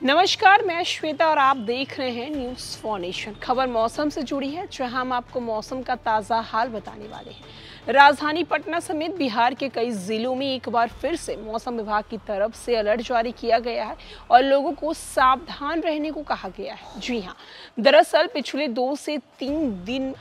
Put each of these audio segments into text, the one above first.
नमस्कार, मैं श्वेता और आप देख रहे हैं न्यूज़ फॉर्नेशन खबर मौसम से जुड़ी है, जहाँ हम आपको मौसम का ताज़ा हाल बताने वाले हैं। राजधानी पटना समेत बिहार के कई जिलों में एक बार फिर से मौसम विभाग की तरफ़ से अलर्ट जारी किया गया है और लोगों को सावधान रहने को कहा गया है। जी हाँ दरअसल पिछले दो से तीन दिन,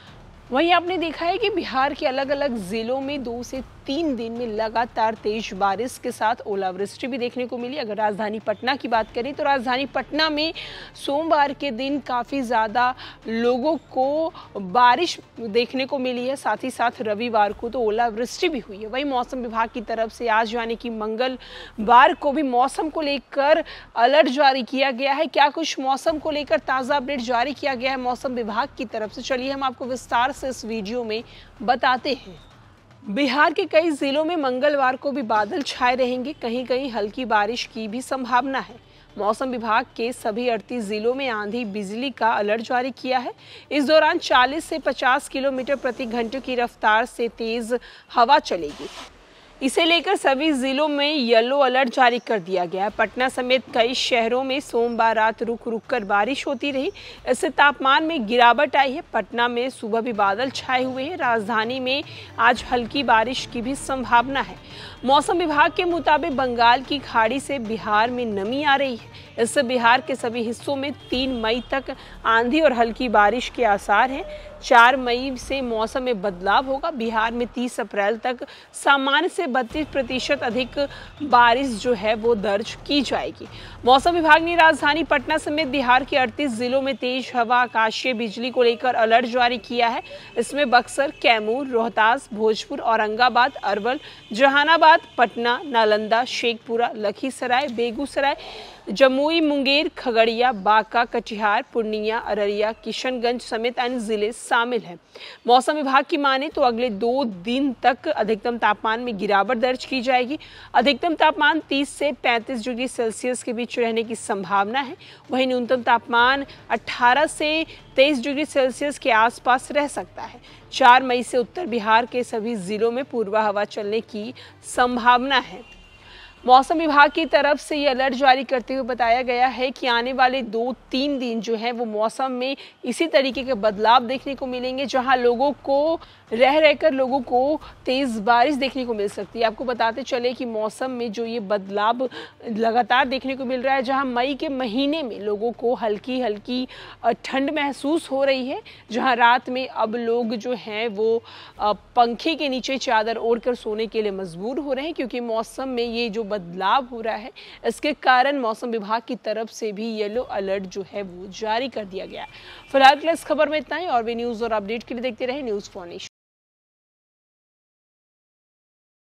वहीं आपने देखा है कि बिहार के अलग अलग जिलों में दो से तीन दिन में लगातार तेज बारिश के साथ ओलावृष्टि भी देखने को मिली। अगर राजधानी पटना की बात करें तो राजधानी पटना में सोमवार के दिन काफ़ी ज़्यादा लोगों को बारिश देखने को मिली है। साथ ही साथ रविवार को तो ओलावृष्टि भी हुई है। वही मौसम विभाग की तरफ़ से आज यानी कि मंगलवार को भी मौसम को लेकर अलर्ट जारी किया गया है। क्या कुछ मौसम को लेकर ताज़ा अपडेट जारी किया गया है? मौसम विभाग की तरफ़ से चलिए हम आपको विस्तार से इस वीडियो में बताते हैं। बिहार के कई जिलों में मंगलवार को भी बादल छाए रहेंगे। कहीं कहीं हल्की बारिश की भी संभावना है। मौसम विभाग के सभी 38 जिलों में आंधी बिजली का अलर्ट जारी किया है। इस दौरान 40 से 50 किलोमीटर प्रति घंटे की रफ्तार से तेज हवा चलेगी। इसे लेकर सभी जिलों में येलो अलर्ट जारी कर दिया गया है। पटना समेत कई शहरों में सोमवार रात रुक रुक कर बारिश होती रही। इससे तापमान में गिरावट आई है। पटना में सुबह भी बादल छाए हुए हैं। राजधानी में आज हल्की बारिश की भी संभावना है। मौसम विभाग के मुताबिक बंगाल की खाड़ी से बिहार में नमी आ रही है। इससे बिहार के सभी हिस्सों में तीन मई तक आंधी और हल्की बारिश के आसार हैं। चार मई से मौसम में बदलाव होगा। बिहार में तीस अप्रैल तक सामान्य से बत्तीस प्रतिशत अधिक बारिश जो है वो दर्ज की जाएगी। मौसम विभाग ने राजधानी पटना समेत बिहार के 38 जिलों में तेज हवा, आकाशीय बिजली को लेकर अलर्ट जारी किया है। इसमें बक्सर, कैमूर, रोहतास, भोजपुर, औरंगाबाद, अरवल, जहानाबाद, पटना, नालंदा, शेखपुरा, लखीसराय, बेगूसराय, जमुई, मुंगेर, खगड़िया, बांका, कटिहार, पूर्णिया, अररिया, किशनगंज समेत अन्य ज़िले शामिल हैं। मौसम विभाग की माने तो अगले दो दिन तक अधिकतम तापमान में गिरावट दर्ज की जाएगी। अधिकतम तापमान 30 से 35 डिग्री सेल्सियस के बीच रहने की संभावना है। वहीं न्यूनतम तापमान 18 से 23 डिग्री सेल्सियस के आसपास रह सकता है। चार मई से उत्तर बिहार के सभी जिलों में पूर्वा हवा चलने की संभावना है। मौसम विभाग की तरफ़ से ये अलर्ट जारी करते हुए बताया गया है कि आने वाले दो तीन दिन जो है वो मौसम में इसी तरीके के बदलाव देखने को मिलेंगे, जहाँ लोगों को, रह रहकर लोगों को तेज़ बारिश देखने को मिल सकती है। आपको बताते चले कि मौसम में जो ये बदलाव लगातार देखने को मिल रहा है, जहाँ मई के महीने में लोगों को हल्की हल्की ठंड महसूस हो रही है, जहाँ रात में अब लोग जो हैं वो पंखे के नीचे चादर ओढ़ सोने के लिए मजबूर हो रहे हैं, क्योंकि मौसम में ये जो बदलाव हो रहा है। इसके कारण मौसम विभाग की तरफ़ से भी येलो अलर्ट जो है वो जारी कर दिया गया। फ़िलहाल के इस खबर में इतना ही। और भी न्यूज़ और अपडेट के लिए देखते रहे न्यूज़ फॉर्नेशन